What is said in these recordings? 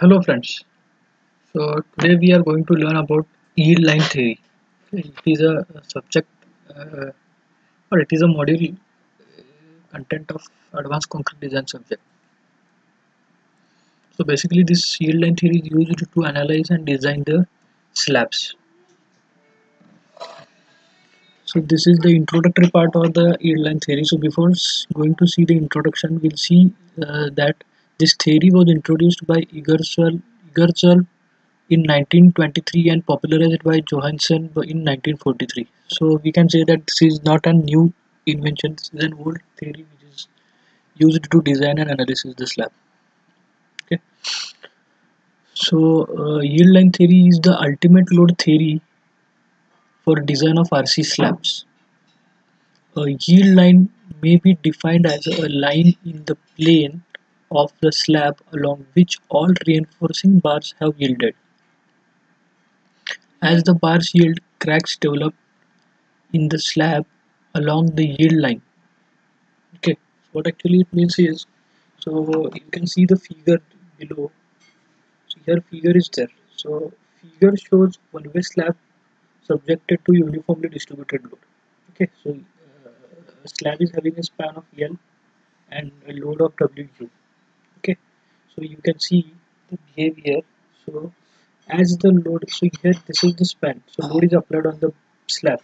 Hello friends. So today we are going to learn about yield line theory. It is a subject uh, or it is a module uh, content of advanced concrete design subject. So basically this yield line theory is used to analyze and design the slabs. So this is the introductory part of the yield line theory. So before going to see the introduction, we'll see uh, that this theory was introduced by Ingerslev in 1923 and popularized by Johansen in 1943. So we can say that this is not a new invention, this is an old theory which is used to design and analyze the slab. Okay. So uh, yield line theory is the ultimate load theory for design of RC slabs. A yield line may be defined as a line in the plane of the slab along which all reinforcing bars have yielded. As the bars yield, cracks develop in the slab along the yield line. Okay, what actually it means is, so you can see the figure below. So here figure is there. So figure shows one-way slab subjected to uniformly distributed load. Okay, so uh, slab is having a span of L and a load of WU so you can see the behavior. So as the load so here this is the span. So load is applied on the slab.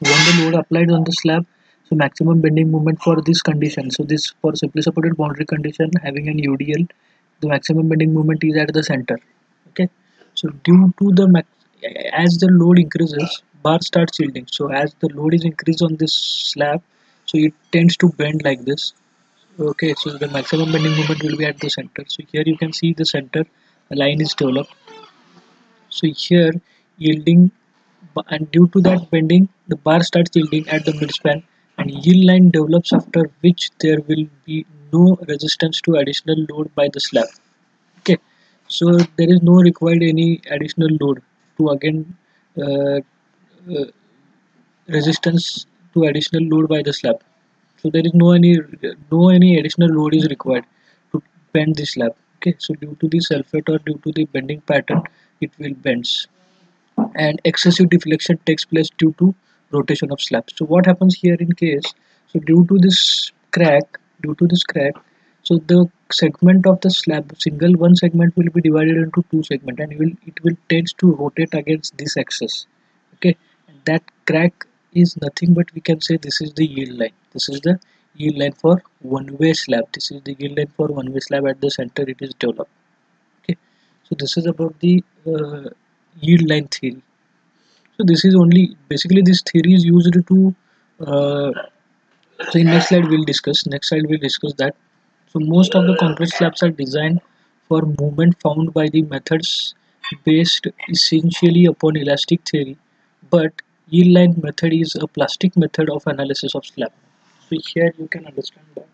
When the load applied on the slab so maximum bending moment for this condition. So this for simply supported boundary condition having an UDL the maximum bending moment is at the center. Okay? So due to the as the load increases bar starts yielding. So as the load is increased on this slab so it tends to bend like this okay so the maximum bending moment will be at the center. So here you can see the center line is developed. So here yielding and due to that bending the bar starts yielding at the midspan and yield line develops after which there will be no resistance to additional load by the slab. Okay so there is no required any additional load to again uh, uh, resistance to additional load by the slab so there is no any no any additional load is required to bend the slab okay? So due to the sulfate or due to the bending pattern it will bends and excessive deflection takes place due to rotation of slab. So what happens here in case so due to this crack due to this crack so the segment of the slab single one segment will be divided into two segment and it will it will tends to rotate against this axis okay? And that crack is nothing but we can say this is the yield line. This is the yield line for one way slab. This is the yield line for one way slab at the center it is developed. Okay. So this is about the uh, yield line theory. So this is only basically this theory is used to uh, so in next slide we'll discuss next slide we'll discuss that. So most of the concrete slabs are designed for movement found by the methods based essentially upon elastic theory but yield line method is a plastic method of analysis of slab. So here you can understand that.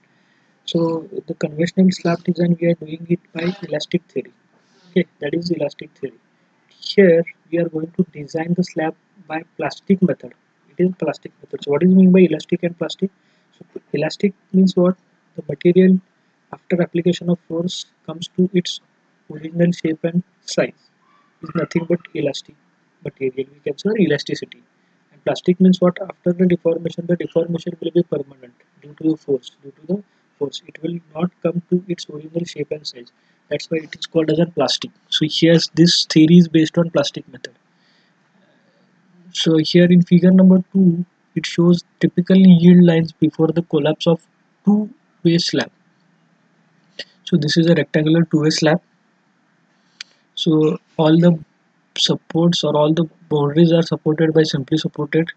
So the conventional slab design we are doing it by elastic theory. Okay that is elastic theory. Here we are going to design the slab by plastic method. It is plastic method. So what is mean by elastic and plastic? So elastic means what? The material after application of force comes to its original shape and size. Is nothing but elastic material. We can say elasticity plastic means what? After the deformation the deformation will be permanent due to the force due to the force. It will not come to its original shape and size. That's why it is called as a plastic. So here this theory is based on plastic method. So here in figure number two it shows typical yield lines before the collapse of two way slab. So this is a rectangular two way slab. So all the supports or all the boundaries are supported by simply supported.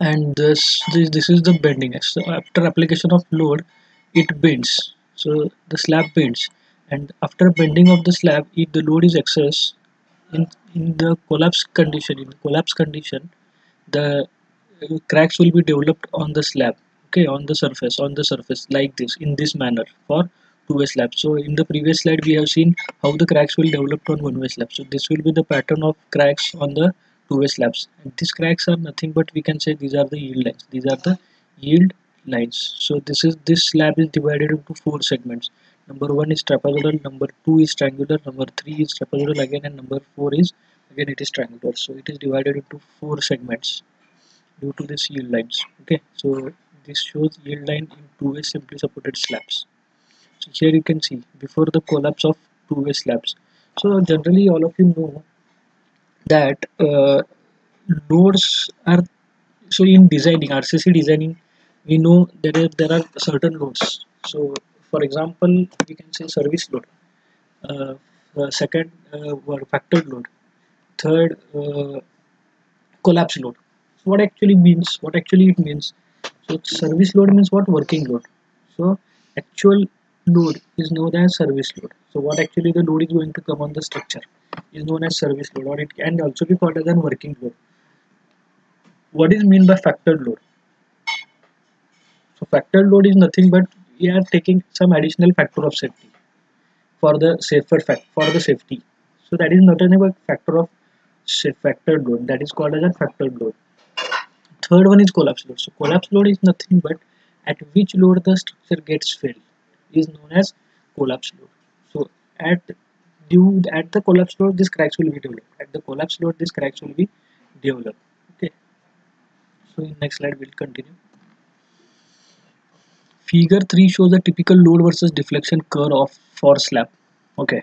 And this, this this is the bending so after application of load it bends. So the slab bends. And after bending of the slab if the load is excess. In in the collapse condition in collapse condition the uh, cracks will be developed on the slab okay on the surface on the surface like this in this manner for two-way slab so in the previous slide we have seen how the cracks will develop on one-way slab so this will be the pattern of cracks on the two-way slabs and these cracks are nothing but we can say these are the yield lines. These are the yield lines. So this is this slab is divided into four segments. Number one is trapezoidal number two is triangular number three is trapezoidal again and number four is again it is triangular. So it is divided into four segments due to this yield lines. Okay? So this shows yield line in two-way simply supported slabs here you can see before the collapse of two-way slabs. So generally all of you know that uh, loads are so in designing RCC designing we know that there, there are certain loads. So for example we can say service load uh, uh, second uh, factored load third uh, collapse load. So what actually means what actually it means? So service load means what? Working load. So actual load is known as service load. So what actually the load is going to come on the structure is known as service load or it can also be called as a working load. What is mean by factored load? So factored load is nothing but we are taking some additional factor of safety for the safer fact for the safety. So that is not a factor of factored load. That is called as a factored load. Third one is collapse load. So collapse load is nothing but at which load the structure gets failed is known as collapse load. So at due at the collapse load this cracks will be developed. At the collapse load this cracks will be developed. Okay. So in next slide we'll continue. Figure 3 shows a typical load versus deflection curve of for slab. Okay.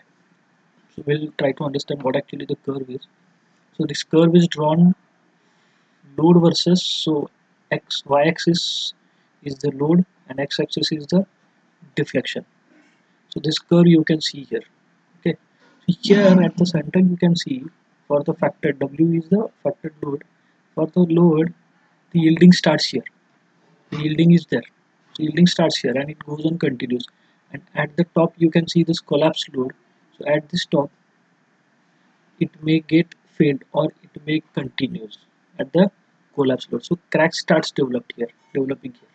So we'll try to understand what actually the curve is. So this curve is drawn load versus so x y-axis is the load and x-axis is the deflection. So this curve you can see here. Okay. So here at the center you can see for the factor w is the factor load. For the load the yielding starts here. The yielding is there. So yielding starts here and it goes on continues. And at the top you can see this collapse load. So at this top it may get failed or it may continues at the collapse load. So crack starts developed here developing here.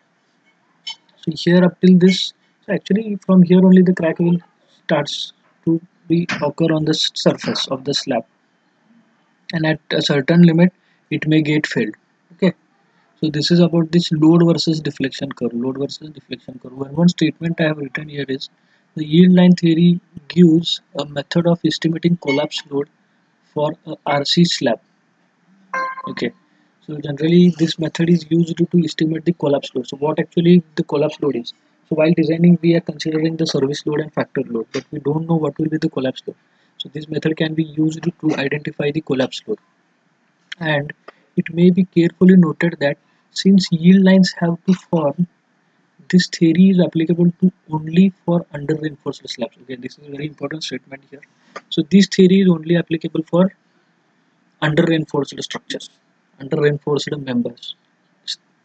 So here up till this so actually from here only the crack will starts to be occur on the surface of the slab. And at a certain limit it may get failed okay? So this is about this load versus deflection curve. Load versus deflection curve. One one statement i have written here is the yield line theory gives a method of estimating collapse load for a rc slab. Okay? So generally this method is used to estimate the collapse load. So what actually the collapse load is so while designing we are considering the service load and factor load but we don't know what will be the collapse load. So this method can be used to identify the collapse load. And it may be carefully noted that since yield lines have to form this theory is applicable to only for under reinforced slabs. Okay this is a very important statement here. So this theory is only applicable for under reinforced structures under reinforced members.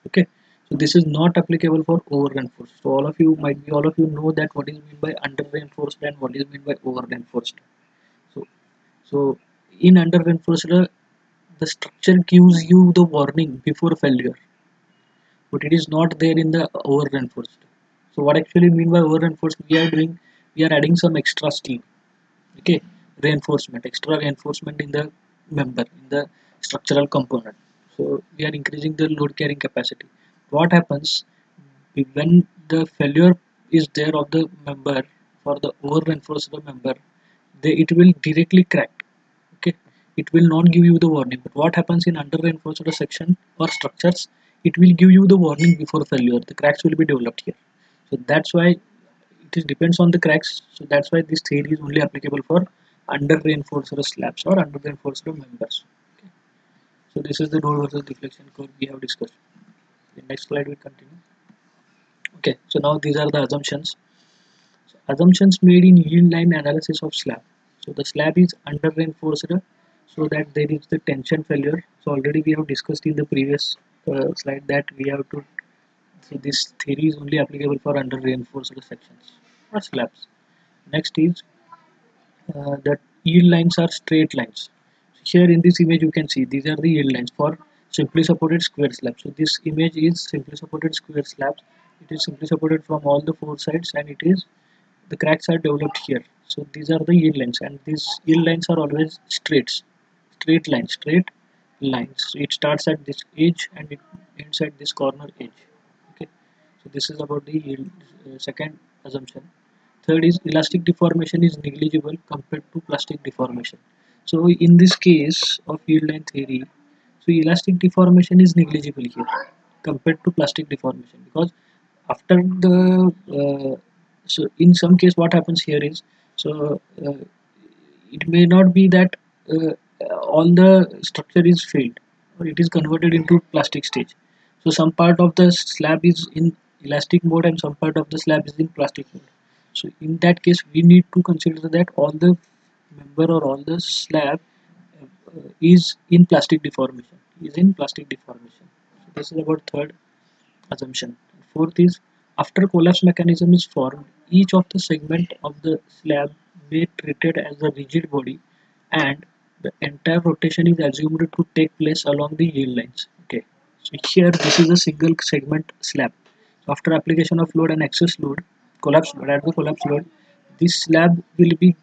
Okay so this is not applicable for over reinforced. So all of you might be all of you know that what is meant by under reinforced and what is meant by over reinforced. So so in under reinforced the structure gives you the warning before failure but it is not there in the over reinforced. So what actually mean by over reinforced? We are doing we are adding some extra steel okay? Reinforcement extra reinforcement in the member in the structural component. So we are increasing the load carrying capacity what happens when the failure is there of the member for the over reinforced member they, it will directly crack okay? It will not give you the warning. But what happens in under reinforced section or structures it will give you the warning before failure. The cracks will be developed here. So that's why it is depends on the cracks. So that's why this theory is only applicable for under reinforced slabs or under reinforced members okay. so this is the load versus deflection curve we have discussed the next slide we continue. Okay so now these are the assumptions. So assumptions made in yield line analysis of slab. So the slab is under reinforced so that there is the tension failure. So already we have discussed in the previous uh, slide that we have to so this theory is only applicable for under reinforced sections or slabs. Next is uh, that yield lines are straight lines. Here in this image you can see these are the yield lines for simply supported square slabs. So this image is simply supported square slabs. It is simply supported from all the four sides and it is the cracks are developed here. So these are the yield lines and these yield lines are always straight straight lines straight lines. So it starts at this edge and it ends at this corner edge. Okay. So this is about the yield uh, second assumption. Third is elastic deformation is negligible compared to plastic deformation. So in this case of yield line theory so elastic deformation is negligible here compared to plastic deformation because after the uh, so in some case what happens here is so uh, it may not be that uh, all the structure is failed or it is converted into plastic stage. So some part of the slab is in elastic mode and some part of the slab is in plastic mode. So in that case we need to consider that all the member or all the slab uh, is in plastic deformation is in plastic deformation. So this is about third assumption. Fourth is after collapse mechanism is formed each of the segment of the slab may treated as a rigid body and the entire rotation is assumed to take place along the yield lines. Okay. So here this is a single segment slab. So after application of load and excess load collapse load at the collapse load this slab will be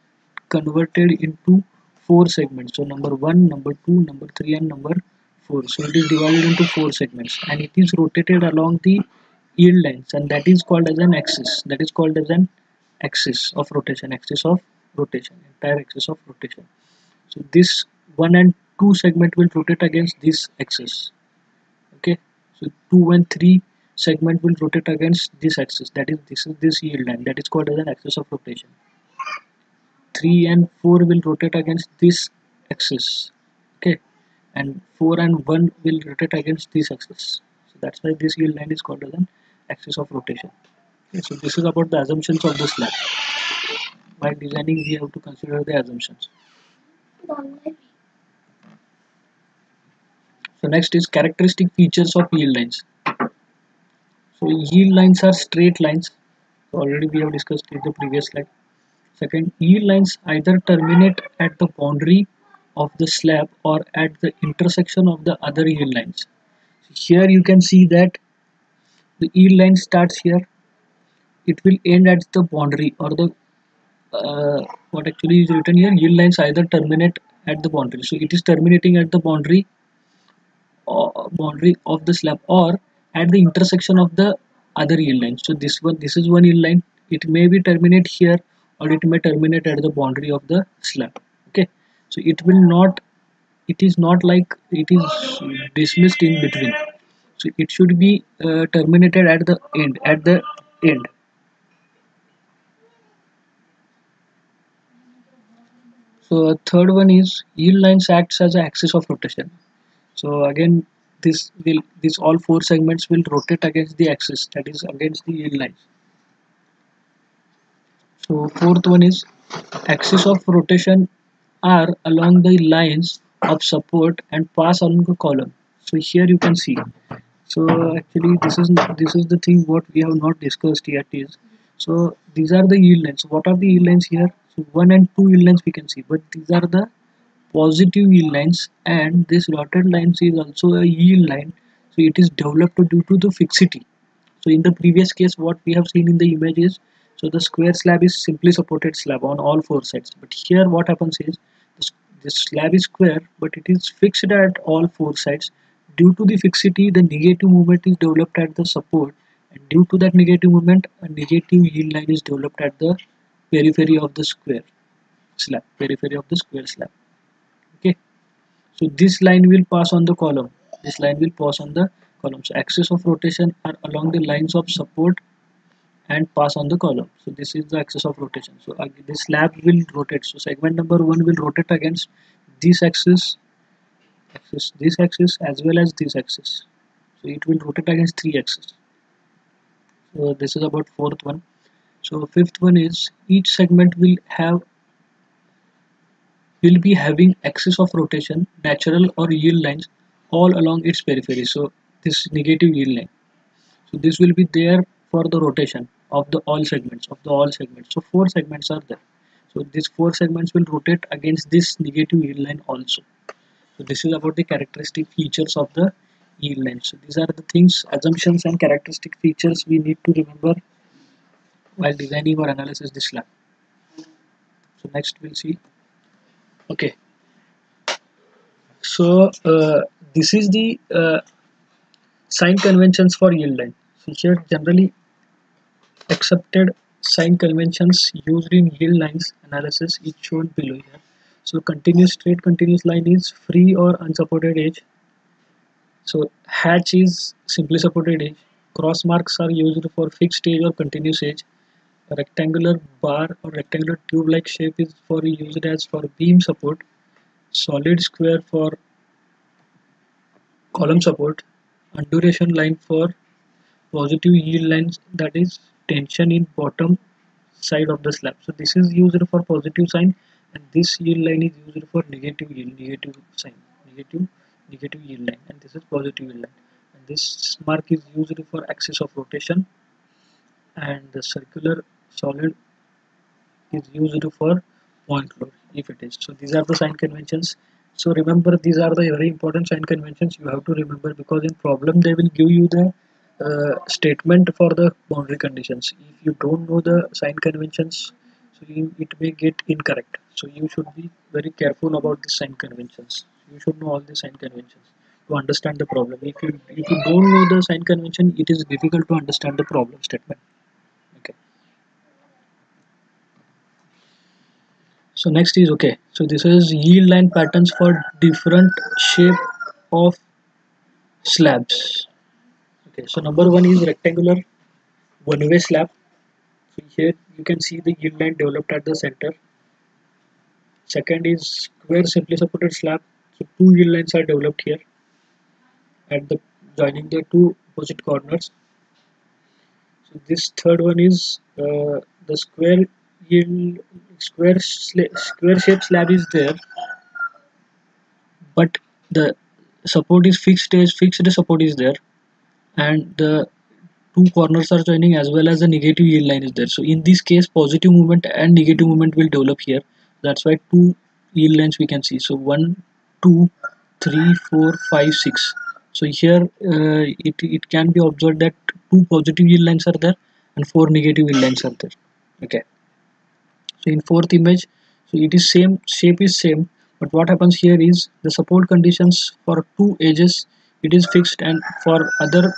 converted into four segments. So number one number two number three and number four. So it is divided into four segments and it is rotated along the yield lines and that is called as an axis. That is called as an axis of rotation axis of rotation entire axis of rotation. So this one and two segment will rotate against this axis. Okay? So two and three segment will rotate against this axis. That is this is this yield line. That is called as an axis of rotation 3 and 4 will rotate against this axis okay? And 4 and 1 will rotate against this axis. So that's why this yield line is called as an axis of rotation. Okay, so this is about the assumptions of this slab while designing we have to consider the assumptions. So next is characteristic features of yield lines. So yield lines are straight lines. Already we have discussed in the previous slide second yield lines either terminate at the boundary of the slab or at the intersection of the other yield lines. So here you can see that the yield line starts here. It will end at the boundary or the uh, what actually is written here? Yield lines either terminate at the boundary. So it is terminating at the boundary uh, boundary of the slab or at the intersection of the other yield line. So this one this is one yield line. It may be terminate here or it may terminate at the boundary of the slab. Okay? So it will not it is not like it is dismissed in between. So it should be uh, terminated at the end at the end. So third one is yield lines acts as an axis of rotation. So again this will these all four segments will rotate against the axis that is against the yield lines so fourth one is axis of rotation are along the lines of support and pass along the column. So here you can see. So actually this is this is the thing what we have not discussed yet is so these are the yield lines. What are the yield lines here? So one and two yield lines we can see but these are the positive yield lines and this dotted lines is also a yield line. So it is developed due to the fixity. So in the previous case what we have seen in the image is so the square slab is simply supported slab on all four sides. But here what happens is this, this slab is square but it is fixed at all four sides. Due to the fixity the negative movement is developed at the support and due to that negative movement a negative yield line is developed at the periphery of the square slab periphery of the square slab. Okay? So this line will pass on the column. This line will pass on the column. So axis of rotation are along the lines of support and pass on the column. So this is the axis of rotation. So uh, this slab will rotate. So segment number one will rotate against this axis axis this axis as well as this axis. So it will rotate against three axes so this is about fourth one. So fifth one is each segment will have will be having axis of rotation natural or yield lines all along its periphery. So this negative yield line. So this will be there for the rotation of the all segments of the all segments. So four segments are there. So these four segments will rotate against this negative yield line also. So this is about the characteristic features of the yield line. So these are the things assumptions and characteristic features we need to remember while designing or analysis this lab. So next we'll see. Okay. So uh, this is the uh, sign conventions for yield line. So here generally accepted sign conventions used in yield lines analysis is shown below here. So continuous straight continuous line is free or unsupported edge. So hatch is simply supported edge. Cross marks are used for fixed edge or continuous edge. A rectangular bar or rectangular tube like shape is for used as for beam support. Solid square for column support. Undulation line for positive yield lines that is tension in bottom side of the slab. So this is used for positive sign and this yield line is used for negative yield negative sign negative negative yield line and this is positive yield line. And this mark is used for axis of rotation and the circular solid is used for point load if it is. So these are the sign conventions. So remember these are the very important sign conventions. You have to remember because in problem they will give you the uh, statement for the boundary conditions. If you don't know the sign conventions so you, it may get incorrect. So you should be very careful about the sign conventions. You should know all the sign conventions to understand the problem. If you if you don't know the sign convention it is difficult to understand the problem statement. Okay. So next is okay. So this is yield line patterns for different shape of slabs so number one is rectangular one-way slab. So here you can see the yield line developed at the center. Second is square simply supported slab. So two yield lines are developed here. At the joining the two opposite corners. So this third one is uh, the square yield square square shape slab is there. But the support is fixed as fixed support is there and the two corners are joining as well as the negative yield line is there. So in this case positive movement and negative movement will develop here. That's why two yield lines we can see. So one two three four five six. So here uh, it, it can be observed that two positive yield lines are there and four negative yield lines are there. Okay. So in fourth image so it is same shape is same but what happens here is the support conditions for two edges it is fixed and for other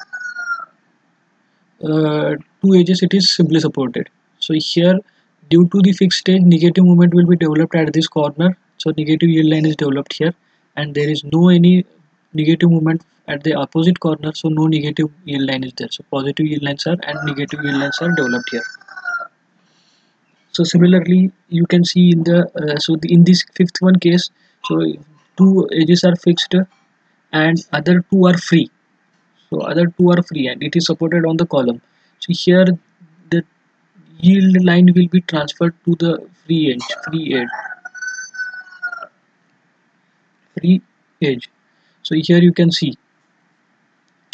uh, two edges it is simply supported. So here due to the fixed edge negative movement will be developed at this corner. So negative yield line is developed here. And there is no any negative movement at the opposite corner. So no negative yield line is there. So positive yield lines are and negative yield lines are developed here. So similarly you can see in the uh, so the, in this fifth one case so two edges are fixed and other two are free. So other two are free and it is supported on the column. So here the yield line will be transferred to the free edge free edge. Free edge. So here you can see.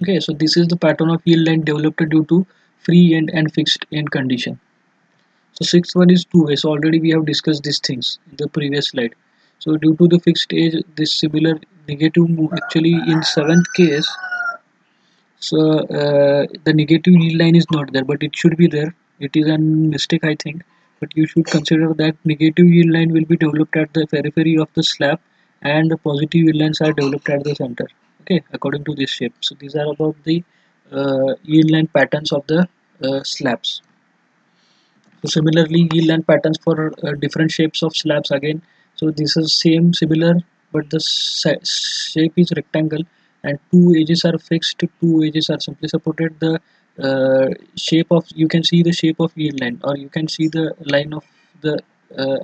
Okay so this is the pattern of yield line developed due to free end and fixed end condition. So sixth one is two way so already we have discussed these things in the previous slide. So due to the fixed edge this similar negative move actually in seventh case so uh, the negative yield line is not there but it should be there. It is a mistake I think. But you should consider that negative yield line will be developed at the periphery of the slab and the positive yield lines are developed at the center okay according to this shape. So these are about the uh, yield line patterns of the uh, slabs. So similarly yield line patterns for uh, different shapes of slabs again. So this is same similar but the shape is rectangle and two edges are fixed two edges are simply supported. The uh, shape of you can see the shape of yield line or you can see the line of the uh,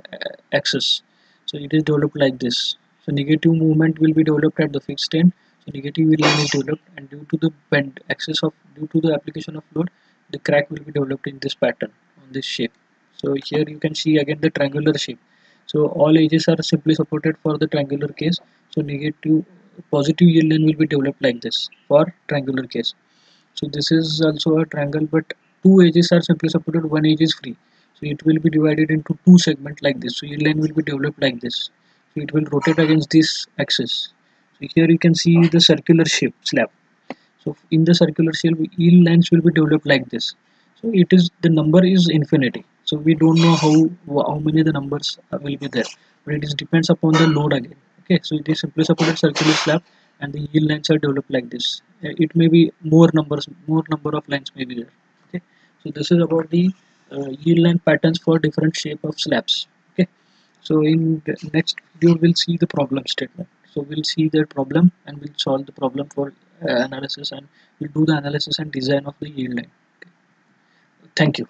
axis. So it is developed like this. So negative movement will be developed at the fixed end. So negative yield line is developed and due to the bend axis of due to the application of load the crack will be developed in this pattern on this shape. So here you can see again the triangular shape so all edges are simply supported for the triangular case. So negative positive yield line will be developed like this for triangular case. So this is also a triangle but two edges are simply supported one edge is free. So it will be divided into two segments like this. So yield line will be developed like this. So it will rotate against this axis. So here you can see the circular shape slab. So in the circular shape yield lines will be developed like this. So it is the number is infinity so we don't know how how many the numbers will be there. But it is depends upon the load again. Okay? So it is simply supported circular slab and the yield lines are developed like this. Uh, it may be more numbers more number of lines may be there. Okay? So this is about the uh, yield line patterns for different shape of slabs. Okay? So in next video we'll see the problem statement. So we'll see the problem and we'll solve the problem for uh, analysis and we'll do the analysis and design of the yield line. Okay. thank you.